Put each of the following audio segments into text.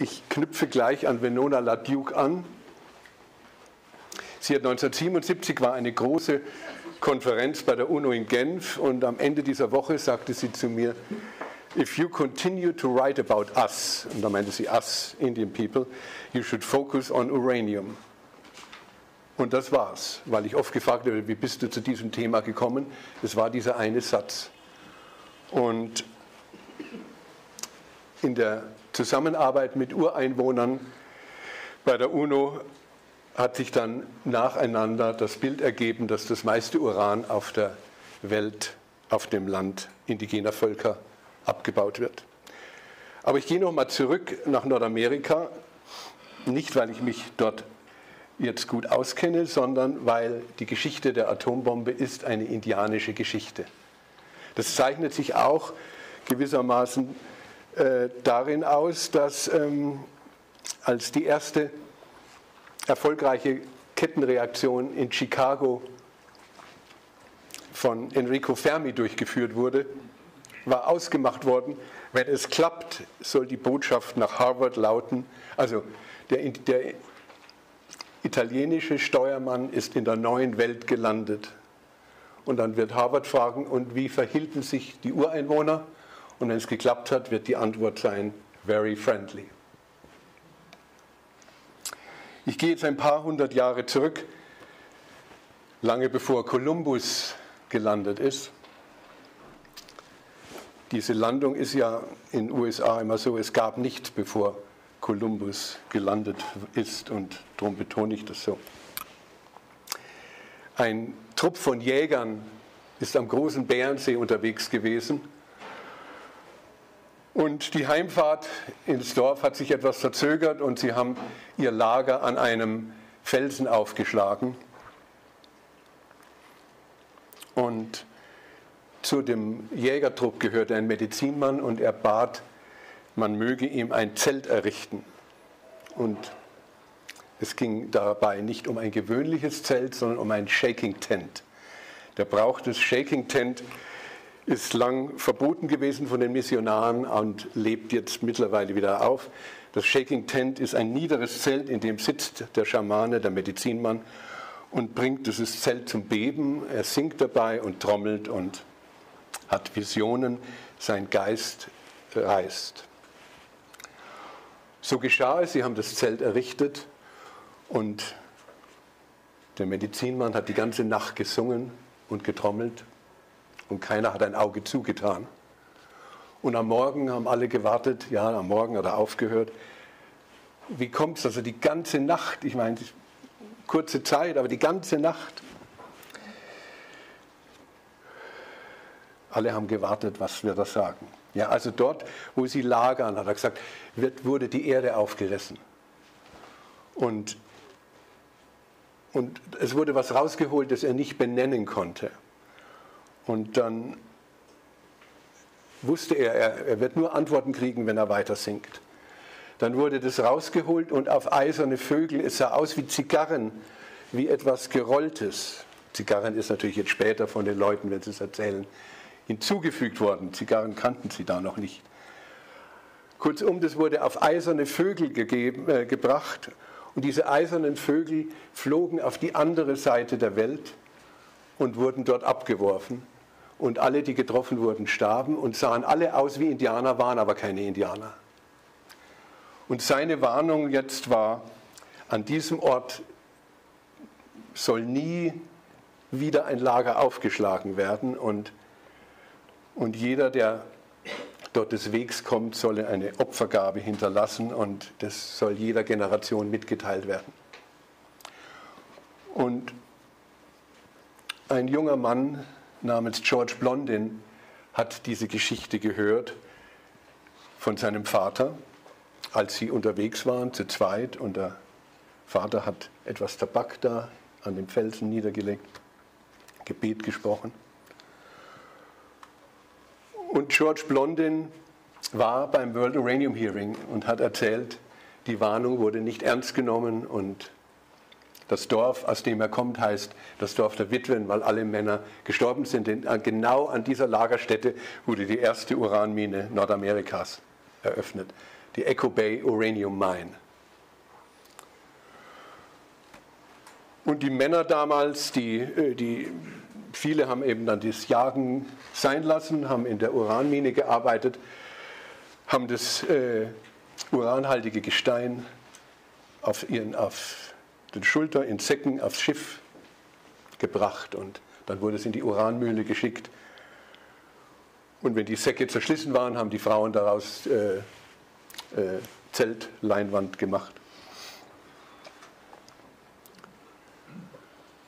ich knüpfe gleich an Venona LaDuke an. Sie hat 1977 war eine große Konferenz bei der UNO in Genf und am Ende dieser Woche sagte sie zu mir, if you continue to write about us, und da meinte sie us, Indian people, you should focus on uranium. Und das war's, weil ich oft gefragt habe, wie bist du zu diesem Thema gekommen? Es war dieser eine Satz. Und in der Zusammenarbeit mit Ureinwohnern bei der UNO hat sich dann nacheinander das Bild ergeben, dass das meiste Uran auf der Welt, auf dem Land indigener Völker abgebaut wird. Aber ich gehe nochmal zurück nach Nordamerika, nicht weil ich mich dort jetzt gut auskenne, sondern weil die Geschichte der Atombombe ist eine indianische Geschichte. Das zeichnet sich auch gewissermaßen äh, darin aus, dass ähm, als die erste erfolgreiche Kettenreaktion in Chicago von Enrico Fermi durchgeführt wurde, war ausgemacht worden, wenn es klappt, soll die Botschaft nach Harvard lauten, also der, der italienische Steuermann ist in der neuen Welt gelandet. Und dann wird Harvard fragen, und wie verhielten sich die Ureinwohner? Und wenn es geklappt hat, wird die Antwort sein, very friendly. Ich gehe jetzt ein paar hundert Jahre zurück, lange bevor Kolumbus gelandet ist. Diese Landung ist ja in den USA immer so, es gab nichts, bevor Kolumbus gelandet ist und darum betone ich das so. Ein Trupp von Jägern ist am großen Bärensee unterwegs gewesen und die Heimfahrt ins Dorf hat sich etwas verzögert und sie haben ihr Lager an einem Felsen aufgeschlagen. Und zu dem Jägertrupp gehörte ein Medizinmann und er bat, man möge ihm ein Zelt errichten. Und es ging dabei nicht um ein gewöhnliches Zelt, sondern um ein Shaking Tent. Der Brauch des Shaking Tent ist lang verboten gewesen von den Missionaren und lebt jetzt mittlerweile wieder auf. Das Shaking Tent ist ein niederes Zelt, in dem sitzt der Schamane, der Medizinmann und bringt dieses Zelt zum Beben. Er singt dabei und trommelt und hat Visionen. Sein Geist reist. So geschah es, sie haben das Zelt errichtet und der Medizinmann hat die ganze Nacht gesungen und getrommelt und keiner hat ein Auge zugetan. Und am Morgen haben alle gewartet, ja, am Morgen hat er aufgehört. Wie kommt es, also die ganze Nacht, ich meine, kurze Zeit, aber die ganze Nacht. Alle haben gewartet, was wir das sagen. Ja, also dort, wo sie lagern, hat er gesagt, wird, wurde die Erde aufgerissen. Und, und es wurde was rausgeholt, das er nicht benennen konnte. Und dann wusste er, er, er wird nur Antworten kriegen, wenn er weiter singt. Dann wurde das rausgeholt und auf eiserne Vögel, es sah aus wie Zigarren, wie etwas Gerolltes. Zigarren ist natürlich jetzt später von den Leuten, wenn sie es erzählen, hinzugefügt worden. Zigarren kannten sie da noch nicht. Kurzum, das wurde auf eiserne Vögel gegeben, äh, gebracht und diese eisernen Vögel flogen auf die andere Seite der Welt und wurden dort abgeworfen. Und alle, die getroffen wurden, starben und sahen alle aus wie Indianer, waren aber keine Indianer. Und seine Warnung jetzt war, an diesem Ort soll nie wieder ein Lager aufgeschlagen werden und, und jeder, der dort des Wegs kommt, solle eine Opfergabe hinterlassen und das soll jeder Generation mitgeteilt werden. Und ein junger Mann namens George Blondin hat diese Geschichte gehört von seinem Vater, als sie unterwegs waren, zu zweit, und der Vater hat etwas Tabak da an dem Felsen niedergelegt, Gebet gesprochen. Und George Blondin war beim World Uranium Hearing und hat erzählt, die Warnung wurde nicht ernst genommen und das Dorf, aus dem er kommt, heißt das Dorf der Witwen, weil alle Männer gestorben sind. Denn äh, genau an dieser Lagerstätte wurde die erste Uranmine Nordamerikas eröffnet. die Echo Bay Uranium Mine. Und die Männer damals, die, äh, die, viele haben eben dann das Jagen sein lassen, haben in der Uranmine gearbeitet, haben das äh, uranhaltige Gestein auf, ihren, auf den Schulter, in Säcken aufs Schiff gebracht und dann wurde es in die Uranmühle geschickt. Und wenn die Säcke zerschlissen waren, haben die Frauen daraus äh, äh, Zeltleinwand gemacht.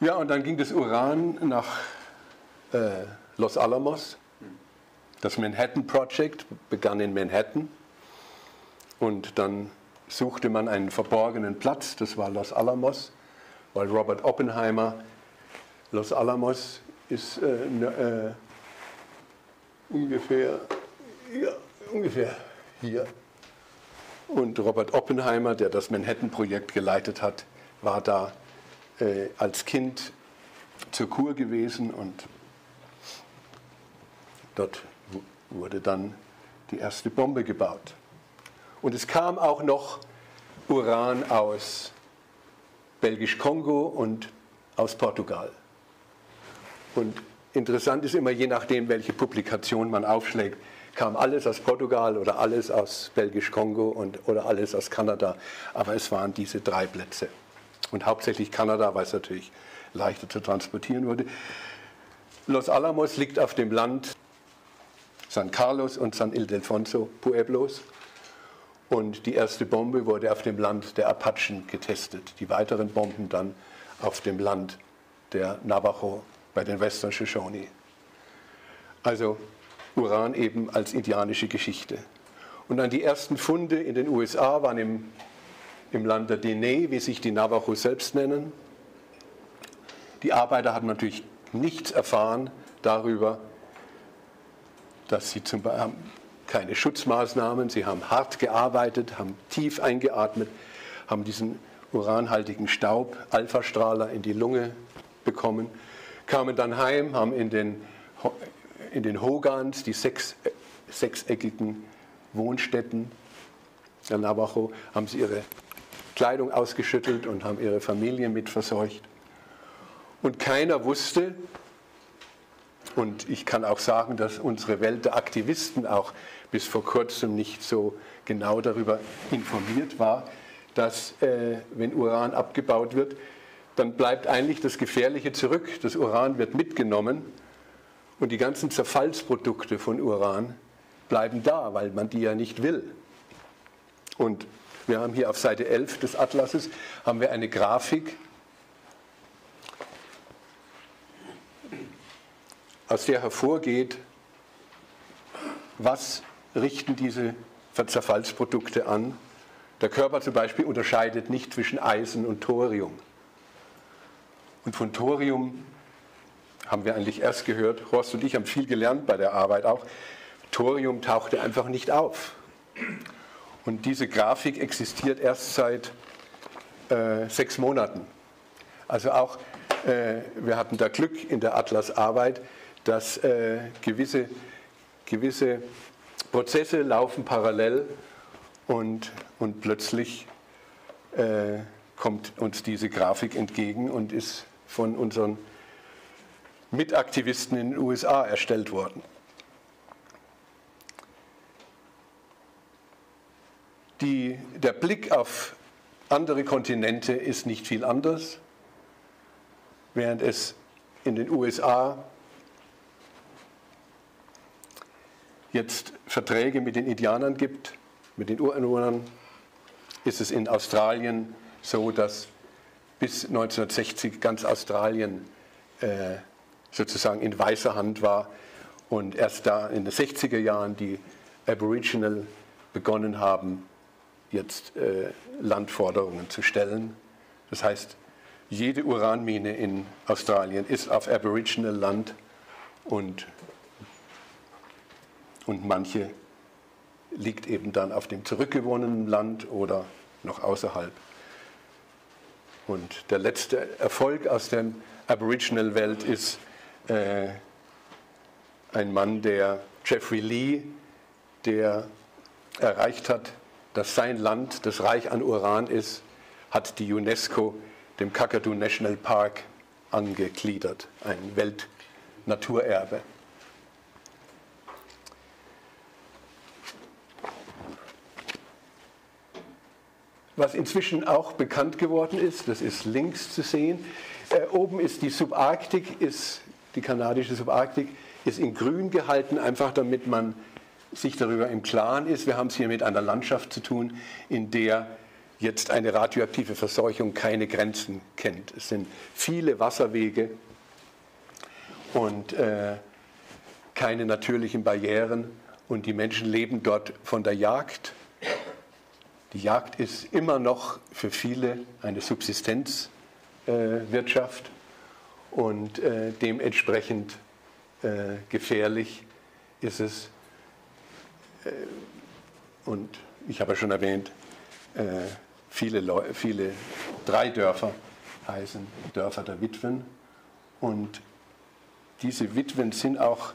Ja, und dann ging das Uran nach äh, Los Alamos. Das Manhattan Project begann in Manhattan. Und dann suchte man einen verborgenen Platz, das war Los Alamos, weil Robert Oppenheimer, Los Alamos ist äh, ne, äh, ungefähr, ja, ungefähr hier. Und Robert Oppenheimer, der das Manhattan-Projekt geleitet hat, war da äh, als Kind zur Kur gewesen und dort wurde dann die erste Bombe gebaut. Und es kam auch noch Uran aus Belgisch-Kongo und aus Portugal. Und interessant ist immer, je nachdem, welche Publikation man aufschlägt, kam alles aus Portugal oder alles aus Belgisch-Kongo oder alles aus Kanada. Aber es waren diese drei Plätze. Und hauptsächlich Kanada, weil es natürlich leichter zu transportieren wurde. Los Alamos liegt auf dem Land San Carlos und San Ildefonso Pueblos. Und die erste Bombe wurde auf dem Land der Apachen getestet. Die weiteren Bomben dann auf dem Land der Navajo bei den Western Shoshone. Also Uran eben als indianische Geschichte. Und dann die ersten Funde in den USA waren im, im Land der Dene, wie sich die Navajo selbst nennen. Die Arbeiter hatten natürlich nichts erfahren darüber, dass sie zum keine Schutzmaßnahmen. Sie haben hart gearbeitet, haben tief eingeatmet, haben diesen uranhaltigen Staub, Alphastrahler in die Lunge bekommen, kamen dann heim, haben in den, in den Hogans, die sechs, sechseckigen Wohnstätten der Navajo, haben sie ihre Kleidung ausgeschüttelt und haben ihre Familie mit verseucht. Und keiner wusste, und ich kann auch sagen, dass unsere Welt der Aktivisten auch bis vor kurzem nicht so genau darüber informiert war, dass äh, wenn Uran abgebaut wird, dann bleibt eigentlich das Gefährliche zurück. Das Uran wird mitgenommen und die ganzen Zerfallsprodukte von Uran bleiben da, weil man die ja nicht will. Und wir haben hier auf Seite 11 des Atlases haben wir eine Grafik, aus der hervorgeht, was richten diese Zerfallsprodukte an. Der Körper zum Beispiel unterscheidet nicht zwischen Eisen und Thorium. Und von Thorium haben wir eigentlich erst gehört, Horst und ich haben viel gelernt bei der Arbeit auch, Thorium tauchte einfach nicht auf. Und diese Grafik existiert erst seit äh, sechs Monaten. Also auch, äh, wir hatten da Glück in der Atlas-Arbeit, dass äh, gewisse, gewisse Prozesse laufen parallel und, und plötzlich äh, kommt uns diese Grafik entgegen und ist von unseren Mitaktivisten in den USA erstellt worden. Die, der Blick auf andere Kontinente ist nicht viel anders, während es in den USA jetzt Verträge mit den Indianern gibt, mit den Ureinwohnern, ist es in Australien so, dass bis 1960 ganz Australien äh, sozusagen in weißer Hand war und erst da in den 60er Jahren die Aboriginal begonnen haben, jetzt äh, Landforderungen zu stellen. Das heißt, jede Uranmine in Australien ist auf Aboriginal Land und und manche liegt eben dann auf dem zurückgewonnenen Land oder noch außerhalb. Und der letzte Erfolg aus der Aboriginal-Welt ist äh, ein Mann, der Jeffrey Lee, der erreicht hat dass sein Land, das reich an Uran ist, hat die UNESCO dem Kakadu National Park angegliedert, ein Weltnaturerbe. Was inzwischen auch bekannt geworden ist, das ist links zu sehen, äh, oben ist die Subarktik, ist die kanadische Subarktik, ist in grün gehalten, einfach damit man sich darüber im Klaren ist. Wir haben es hier mit einer Landschaft zu tun, in der jetzt eine radioaktive Verseuchung keine Grenzen kennt. Es sind viele Wasserwege und äh, keine natürlichen Barrieren und die Menschen leben dort von der Jagd. Die Jagd ist immer noch für viele eine Subsistenzwirtschaft äh, und äh, dementsprechend äh, gefährlich ist es. Äh, und ich habe schon erwähnt, äh, viele, viele drei Dörfer heißen Dörfer der Witwen. Und diese Witwen sind auch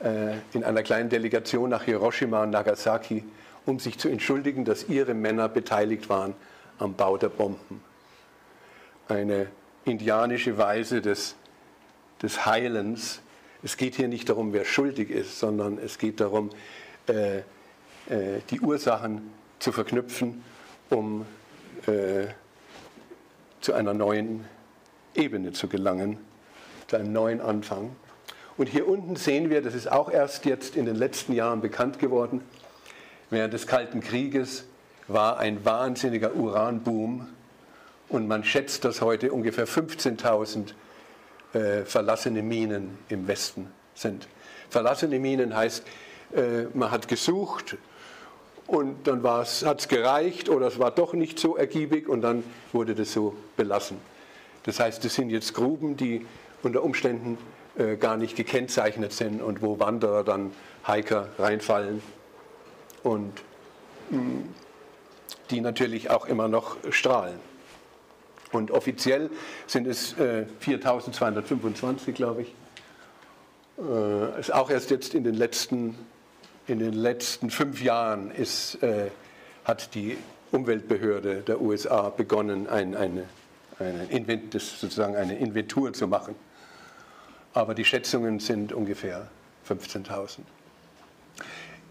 äh, in einer kleinen Delegation nach Hiroshima und Nagasaki, um sich zu entschuldigen, dass ihre Männer beteiligt waren am Bau der Bomben. Eine indianische Weise des, des Heilens. Es geht hier nicht darum, wer schuldig ist, sondern es geht darum, äh, äh, die Ursachen zu verknüpfen, um äh, zu einer neuen Ebene zu gelangen, zu einem neuen Anfang. Und hier unten sehen wir, das ist auch erst jetzt in den letzten Jahren bekannt geworden, während des Kalten Krieges war ein wahnsinniger Uranboom und man schätzt, dass heute ungefähr 15.000 äh, verlassene Minen im Westen sind. Verlassene Minen heißt, äh, man hat gesucht, und dann hat es gereicht oder es war doch nicht so ergiebig und dann wurde das so belassen. Das heißt, das sind jetzt Gruben, die unter Umständen äh, gar nicht gekennzeichnet sind und wo Wanderer dann, Hiker reinfallen und mm, die natürlich auch immer noch strahlen. Und offiziell sind es äh, 4225, glaube ich. Äh, ist auch erst jetzt in den letzten in den letzten fünf Jahren ist, äh, hat die Umweltbehörde der USA begonnen, ein, eine, eine, Invent, sozusagen eine Inventur zu machen. Aber die Schätzungen sind ungefähr 15.000.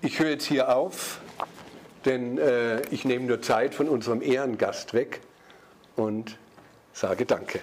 Ich höre jetzt hier auf, denn äh, ich nehme nur Zeit von unserem Ehrengast weg und sage Danke.